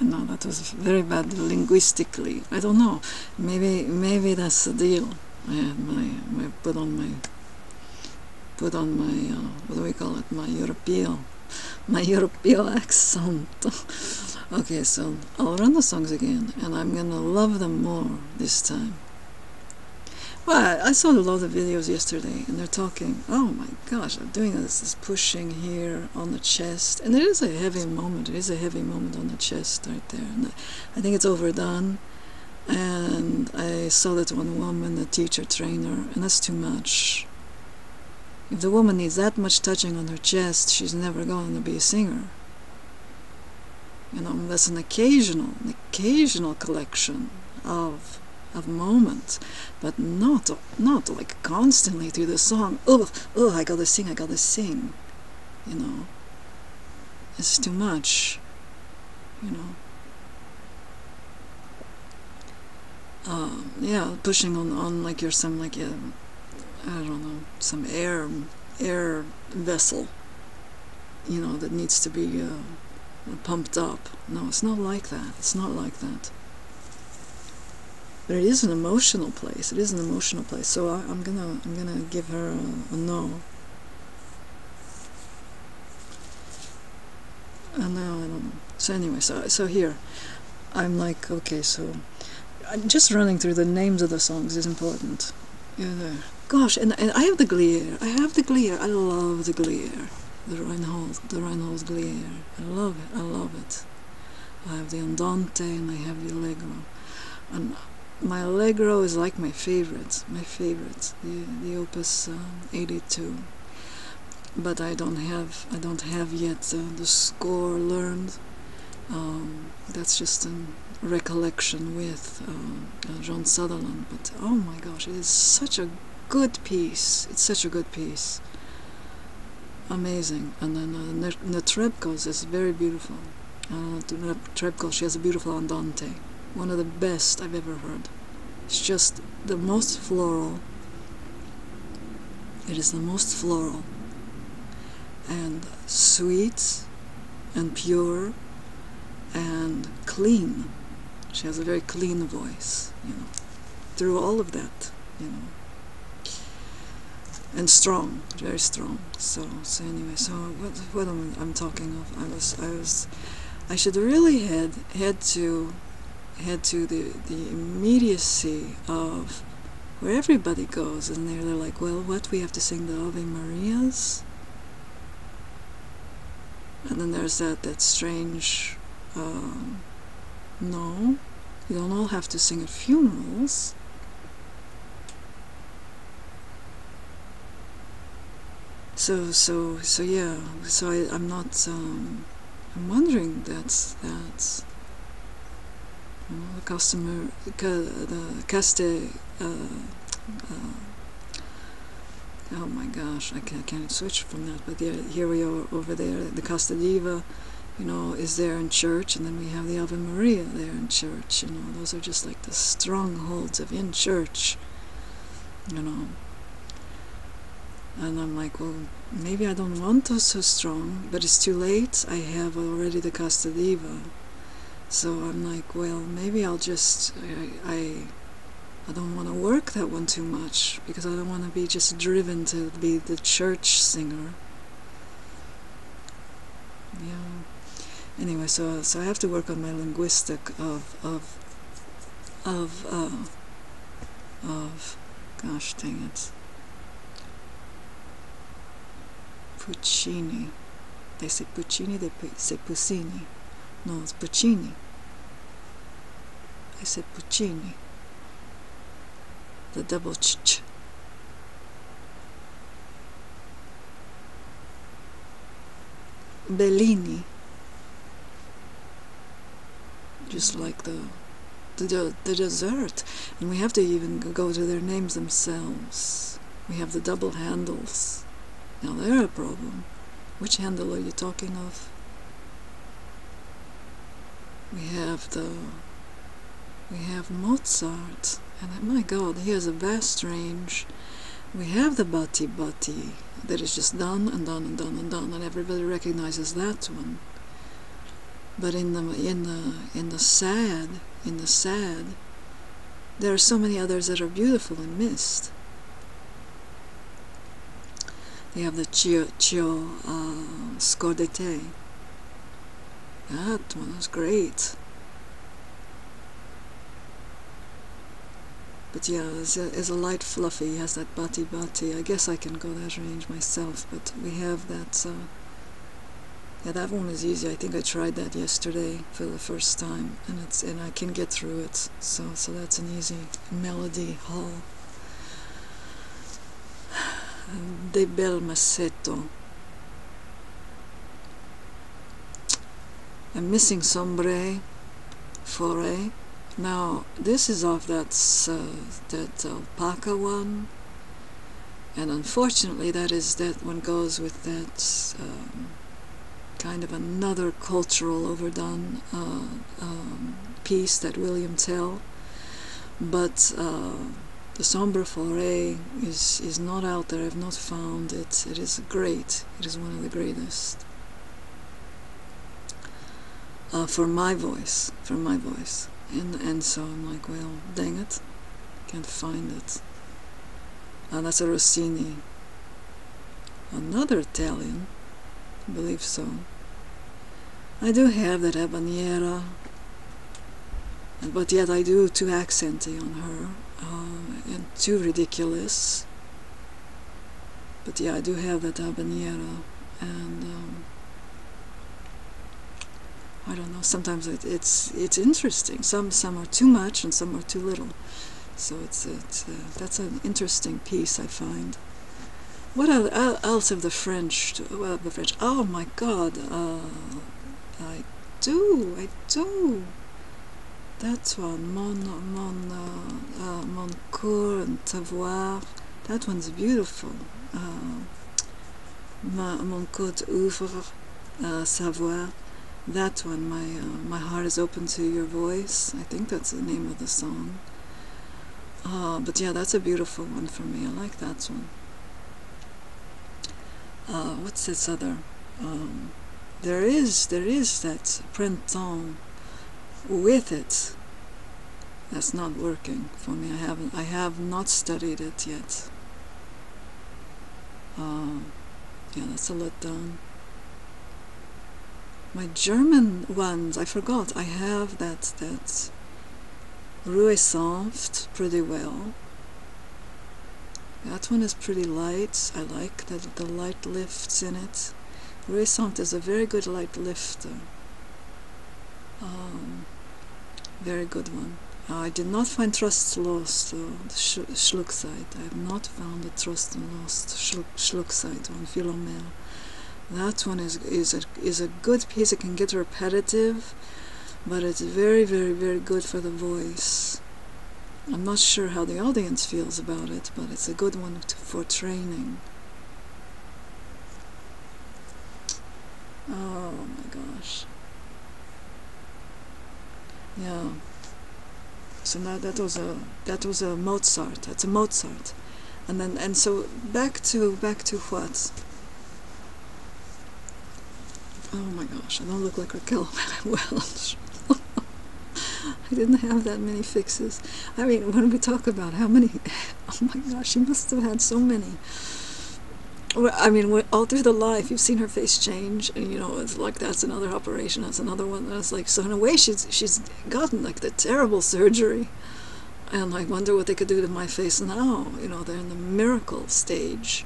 No, that was very bad linguistically. I don't know. Maybe maybe that's the deal. I had my, my put on my put on my uh, what do we call it? My European my European accent. okay, so I'll run the songs again, and I'm gonna love them more this time. Well, I saw a lot of videos yesterday, and they're talking. Oh my gosh, they're doing this, this pushing here on the chest, and it is a heavy moment. It is a heavy moment on the chest right there. And I think it's overdone. And I saw that one woman, a teacher trainer, and that's too much. If the woman needs that much touching on her chest, she's never going to be a singer. You know, that's an occasional, an occasional collection of of moments, but not not like constantly through the song. Oh, oh, I gotta sing, I gotta sing. You know, it's too much. You know. Uh, yeah, pushing on on like you're some like a, I don't know, some air air vessel. You know that needs to be uh, pumped up. No, it's not like that. It's not like that but it is an emotional place. It is an emotional place. So I, am gonna I'm gonna give her a, a no. Uh, and now I don't know. So anyway, so so here, I'm like okay. So I'm just running through the names of the songs is important. Yeah, gosh, and and I have the Glière. I have the Glière. I love the Glière. The Reinhold, the Reinhold Glière. I love it. I love it. I have the Andante and I have the Allegro. And my Allegro is like my favorite, my favorite, the, the Opus uh, 82. But I don't have, I don't have yet uh, the score learned. Um, that's just a recollection with uh, uh, Joan Sutherland. But oh my gosh, it is such a good piece. It's such a good piece. Amazing. And then uh, Netrebko's is very beautiful. Uh, Netrebko, she has a beautiful andante one of the best I've ever heard. It's just the most floral. It is the most floral and sweet and pure and clean. She has a very clean voice, you know, through all of that, you know, and strong, very strong. So, so anyway, so what, what am I'm talking of? I was, I was, I should really head head to head to the, the immediacy of where everybody goes and they're, they're like, well, what, we have to sing the Ave Marias? And then there's that, that strange, um, no, you don't all have to sing at funerals. So, so, so yeah, so I, I'm not, um, I'm wondering that's, that's, the customer, the caste, uh, uh, oh my gosh, I can't, I can't switch from that, but there, here we are over there, the Casta Diva, you know, is there in church, and then we have the Ave Maria there in church, you know, those are just like the strongholds of in church, you know. And I'm like, well, maybe I don't want those so strong, but it's too late. I have already the Casta Diva. So I'm like, well, maybe I'll just, I, I, I don't want to work that one too much because I don't want to be just driven to be the church singer. Yeah. Anyway, so so I have to work on my linguistic of of of uh, of gosh dang it. Puccini. They say Puccini, they say Puccini. No, it's Puccini. I said Puccini. The double ch ch. Bellini. Just like the, the the dessert, and we have to even go to their names themselves. We have the double Handels. Now they're a problem. Which Handel are you talking of? We have the we have Mozart and my god he has a vast range. We have the Batti Batti that is just done and done and done and done and everybody recognizes that one. But in the in the in the sad in the sad there are so many others that are beautiful and missed. You have the Chio, Chio uh, Scordete that one was great But yeah, as a, a light fluffy, has that batti batti. I guess I can go that range myself, but we have that. Uh, yeah, that one is easy. I think I tried that yesterday for the first time, and it's and I can get through it. So so that's an easy melody hall. De bel masetto. I'm missing sombre, forêt. Now this is of that uh, that alpaca one, and unfortunately that is that one goes with that um, kind of another cultural overdone uh, um, piece that William Tell, but uh, the Sombre Forêt is is not out there. I've not found it. It is great. It is one of the greatest. Uh, for my voice, for my voice and and so I'm like, well, dang it, can't find it. And that's a Rossini. Another Italian, I believe so. I do have that habanera, but yet I do too accenty on her, uh, and too ridiculous. But yeah, I do have that habanera, and um, I don't know. Sometimes it, it's it's interesting. Some some are too much and some are too little. So it's it's uh, that's an interesting piece I find. What else of the French? Well, the French. Oh my God! Uh, I do, I do. That one, mon mon uh, uh, mon coeur and savoir. That one's beautiful. Uh, ma, mon code ouvre, uh, savoir that one, my uh, my heart is open to your voice. I think that's the name of the song. Uh, but yeah, that's a beautiful one for me. I like that one. Uh, what's this other? Um, there is there is that printemps with it. That's not working for me. I haven't. I have not studied it yet. Uh, yeah, that's a letdown. My German ones, I forgot. I have that that Ruhe Sanft pretty well. That one is pretty light. I like that the light lifts in it. Ruhe Sanft is a very good light lifter. Um, very good one. Uh, I did not find Trostlos, uh, the sh Schluchzet. I have not found the Trostlos Schluchzet on Philomele. That one is is a, is a good piece. It can get repetitive, but it's very, very, very good for the voice. I'm not sure how the audience feels about it, but it's a good one to, for training. Oh my gosh. Yeah. So now that was a that was a Mozart. That's a Mozart, and then and so back to back to what Oh my gosh, I don't look like Raquel Welch. I didn't have that many fixes. I mean, what when we talk about how many, oh my gosh, she must have had so many. I mean, all through the life, you've seen her face change, and you know, it's like that's another operation, that's another one. That's like so. In a way, she's she's gotten like the terrible surgery, and I wonder what they could do to my face now. You know, they're in the miracle stage.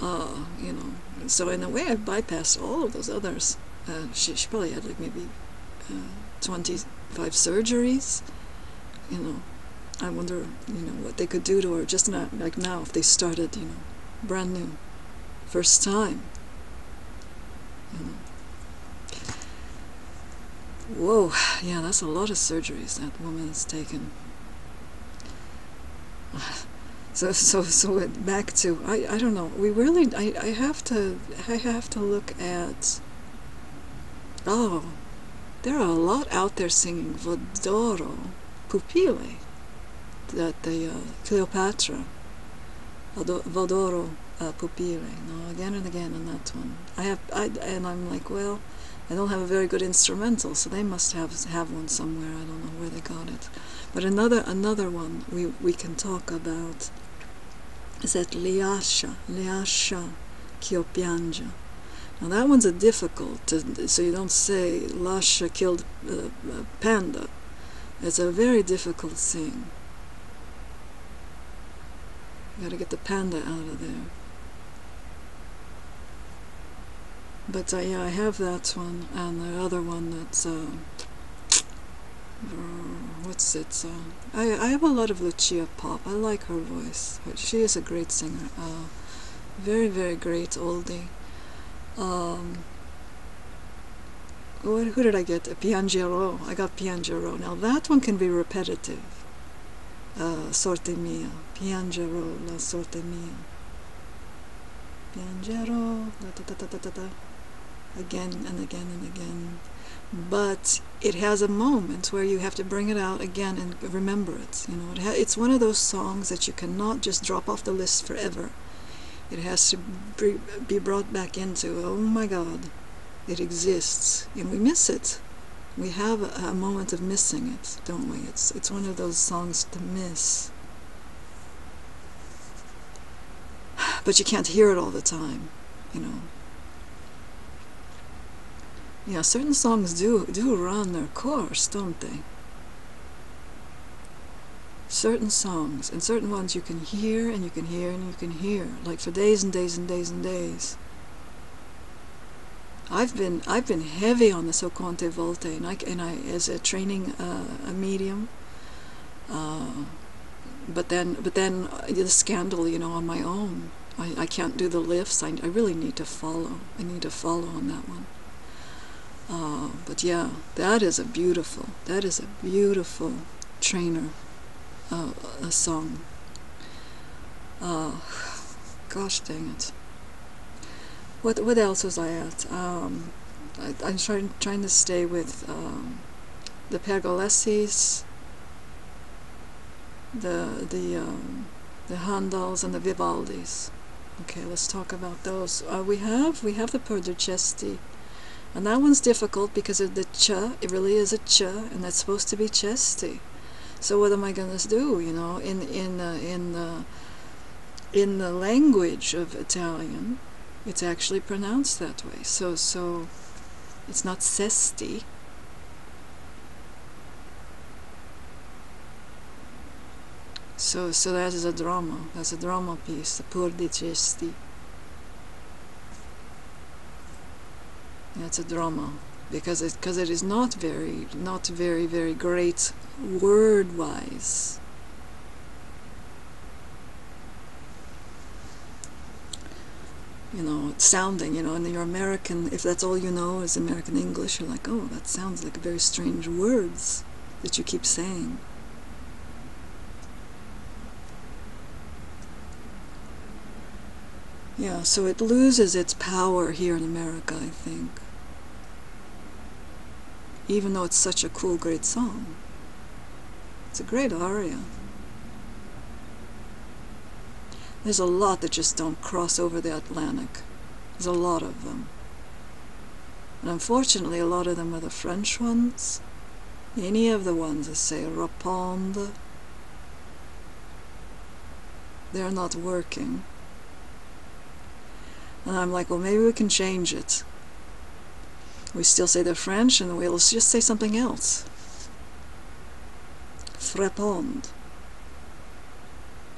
Uh, you know, so in a way, I bypassed all of those others. Uh, she, she probably had like maybe uh, 25 surgeries. You know, I wonder, you know, what they could do to her just not like now if they started, you know, brand new, first time. You know. Whoa, yeah, that's a lot of surgeries that woman has taken. So so so back to I, I don't know we really I, I have to I have to look at oh there are a lot out there singing V'adoro Pupille that the uh, Cleopatra V'adoro uh, Pupille no again and again on that one I have I and I'm like well I don't have a very good instrumental, so they must have have one somewhere. I don't know where they got it. But another another one we we can talk about that Lascia, Lascia Kyopianja. Now that one's a difficult, to, so you don't say Lasha killed uh, uh, panda. It's a very difficult thing. You gotta get the panda out of there. But uh, yeah, I have that one, and the other one that's, uh, what's it? Uh, I, I have a lot of Lucia Popp. I like her voice. She is a great singer. Uh, very, very great oldie. Um, who, who did I get? A Piangero. I got Piangero. Now that one can be repetitive. Uh, sorte mia. Piangero, la sorte mia. Piangero, da da da da da da again and again and again. But it has a moment where you have to bring it out again and remember it. You know, it it's one of those songs that you cannot just drop off the list forever. It has to be, brought back into. Oh my God, it exists, and we miss it. We have a, a moment of missing it, don't we? It's it's one of those songs to miss. But you can't hear it all the time, you know. Yeah, certain songs do do run their course, don't they? Certain songs, and certain ones you can hear and you can hear and you can hear, like for days and days and days and days. I've been I've been heavy on the So Conte Volte, and I and I as a training uh, a medium. Uh, but then but then the scandal, you know, on my own. I, I can't do the lifts. I, I really need to follow. I need to follow on that one. Uh, but yeah, that is a beautiful, that is a beautiful trainer uh, a song. Uh, gosh dang it. What what else was I at? Um, I, am trying trying to stay with um, the Pergolesis, the the um, the Handels and the Vivaldis. Okay, let's talk about those. Uh, we have we have the Pur dicesti and that one's difficult because of the ch, it really is a ch, and that's supposed to be chesty. So what am I going to do, you know, in, in, uh, in, the, in the language of Italian, it's actually pronounced that way. So, so it's not sesti. So, so that is a drama. That's a drama piece, the Pur dicesti. It's a drama because it because it is not very not very very great word wise. You know, sounding, you know, and your American, if that's all you know is American English, you're like, oh, that sounds like very strange words that you keep saying. Yeah, so it loses its power here in America, I think even though it's such a cool, great song. It's a great aria. There's a lot that just don't cross over the Atlantic. There's a lot of them. And unfortunately, a lot of them are the French ones. Any of the ones that say répondre, they're not working. And I'm like, well, maybe we can change it. We still say they're French, and we'll just say something else. Frappond.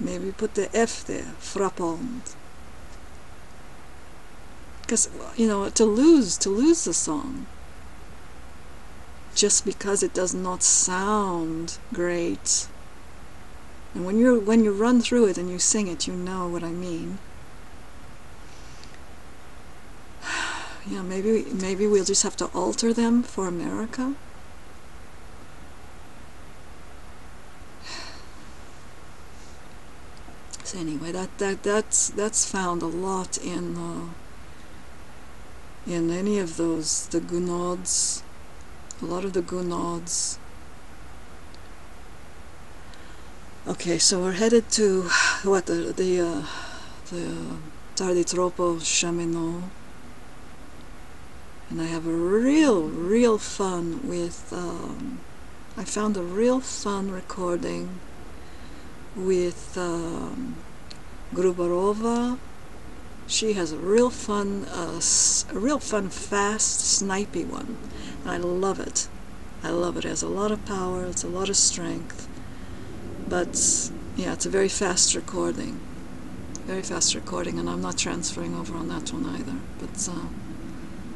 Maybe put the F there. Frappond. Because, you know, to lose, to lose the song, just because it does not sound great. And when you when you run through it and you sing it, you know what I mean. Yeah, maybe maybe we'll just have to alter them for America. So anyway, that that that's that's found a lot in uh, in any of those the Gounods, a lot of the Gounods. Okay, so we're headed to what the the uh, the Tardi Troppo Chaminot. And I have a real, real fun with. Um, I found a real fun recording with um, Gruberová. She has a real fun, uh, a real fun, fast, snipey one, and I love it. I love it. It has a lot of power. It's a lot of strength, but yeah, it's a very fast recording. Very fast recording, and I'm not transferring over on that one either. But uh,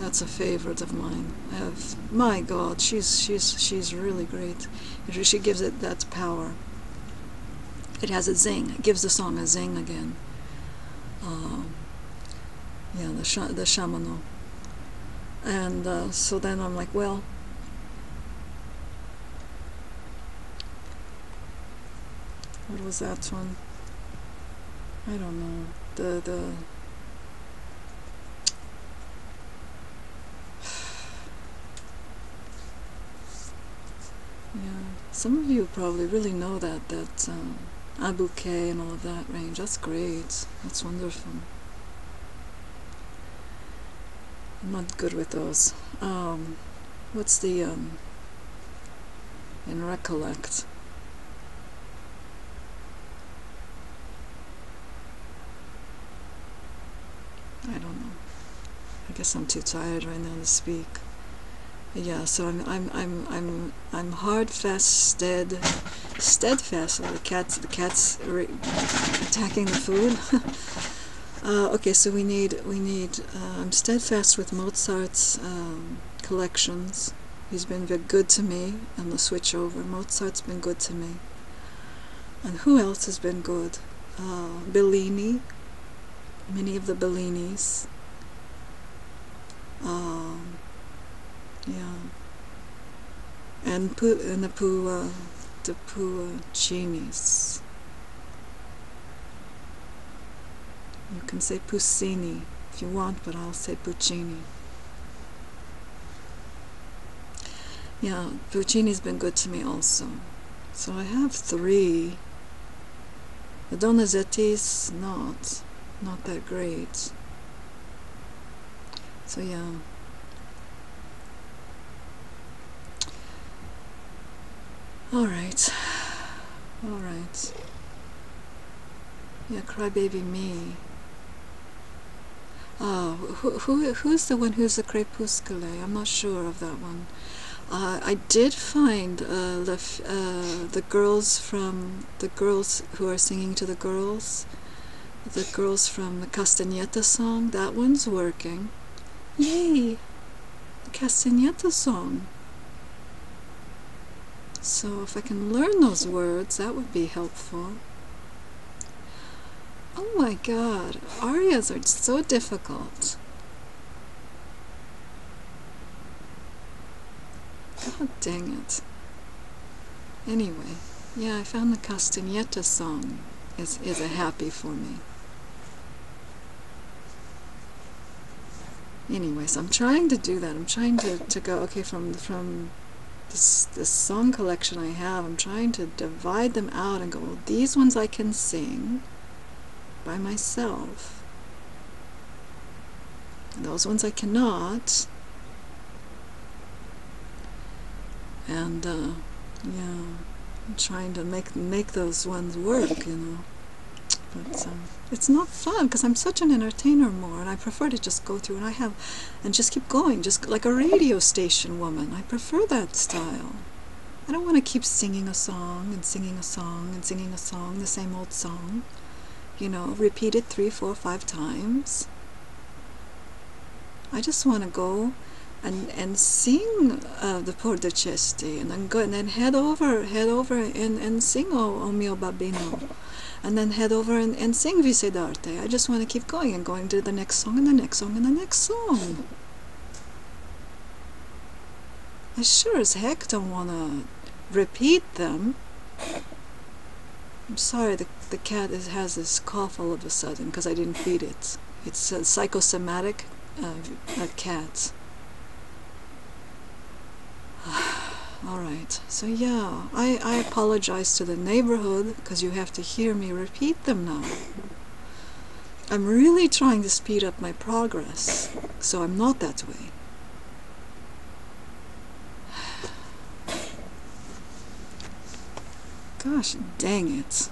that's a favorite of mine. I have my God, she's she's she's really great. She gives it that power. It has a zing. It gives the song a zing again. Uh, yeah, the sh the shamano. And uh, so then I'm like, well. What was that one? I don't know. The the Yeah, some of you probably really know that that um, Abuke and all of that range. That's great. That's wonderful. I'm not good with those. Um, what's the um, in recollect? I don't know. I guess I'm too tired right now to speak. Yeah, so I'm I'm I'm I'm I'm hard, fast, stead, steadfast. Oh, the cats, the cats attacking the food. uh, okay, so we need we need. Uh, I'm steadfast with Mozart's um, collections. He's been very good to me on the switch over. Mozart's been good to me. And who else has been good? Uh, Bellini. Many of the Bellinis. Um, yeah. And pu and the pu the the Puccinis. You can say Puccini if you want, but I'll say Puccini. Yeah, Puccini's been good to me also. So I have three. The Donizetti's not, not that great. So yeah. All right. All right. Yeah, crybaby me. Oh, who, who, who's the one who's a crepuscule? I'm not sure of that one. Uh, I did find uh, the, uh, the girls from the girls who are singing to the girls, the girls from the Castagnetta song. That one's working. Yay! The Castagnetta song. So if I can learn those words, that would be helpful. Oh my god, arias are so difficult. God dang it. Anyway, yeah, I found the Castagnetta song is, is a happy for me. Anyways, I'm trying to do that. I'm trying to, to go, okay, from, from this, this song collection I have, I'm trying to divide them out and go, well, these ones I can sing by myself. And those ones I cannot. And, uh, yeah, I'm trying to make make those ones work, you know. But um, it's not fun because I'm such an entertainer more, and I prefer to just go through and I have, and just keep going, just like a radio station woman. I prefer that style. I don't want to keep singing a song and singing a song and singing a song, the same old song. You know, repeat it three, four, five times. I just want to go and and sing uh, the Pur dicesti and then go and then head over, head over and and sing O, o mio babbino and then head over and, and sing Vissi d'Arte. I just want to keep going and going to the next song and the next song and the next song. I sure as heck don't want to repeat them. I'm sorry, the, the cat is, has this cough all of a sudden because I didn't feed it. It's a psychosomatic uh, a cat. Alright, so yeah, I, I apologize to the neighborhood because you have to hear me repeat them now. I'm really trying to speed up my progress, so I'm not that way. Gosh dang it.